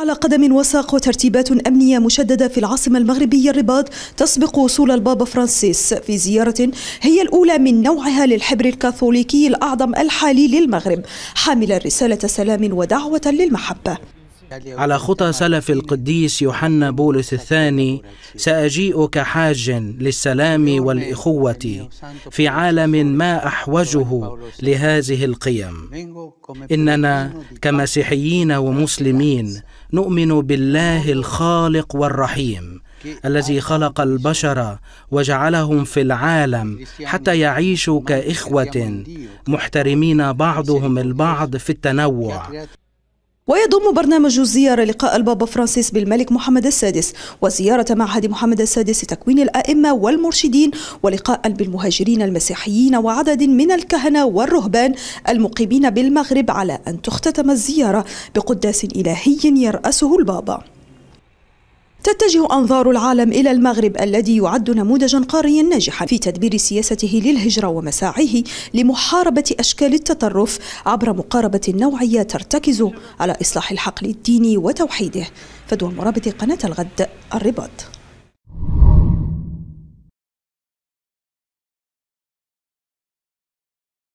على قدم وساق وترتيبات أمنية مشددة في العاصمة المغربية الرباط تسبق وصول البابا فرانسيس في زيارة هي الأولى من نوعها للحبر الكاثوليكي الأعظم الحالي للمغرب حاملا رسالة سلام ودعوة للمحبة. على خطى سلف القديس يوحنا بولس الثاني ساجيء كحاج للسلام والإخوة في عالم ما أحوجه لهذه القيم. إننا كمسيحيين ومسلمين نؤمن بالله الخالق والرحيم الذي خلق البشر وجعلهم في العالم حتى يعيشوا كإخوة محترمين بعضهم البعض في التنوع. ويضم برنامج الزيارة لقاء البابا فرانسيس بالملك محمد السادس وزيارة معهد محمد السادس لتكوين الأئمة والمرشدين ولقاء بالمهاجرين المسيحيين وعدد من الكهنة والرهبان المقيمين بالمغرب على أن تختتم الزيارة بقداس إلهي يرأسه البابا. تتجه أنظار العالم إلى المغرب الذي يعد نموذجا قاريا ناجحا في تدبير سياسته للهجرة ومساعيه لمحاربة أشكال التطرف عبر مقاربة نوعية ترتكز على إصلاح الحقل الديني وتوحيده. فدوى مرابط قناة الغد الرباط.